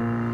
Bye.